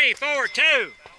three, four, two.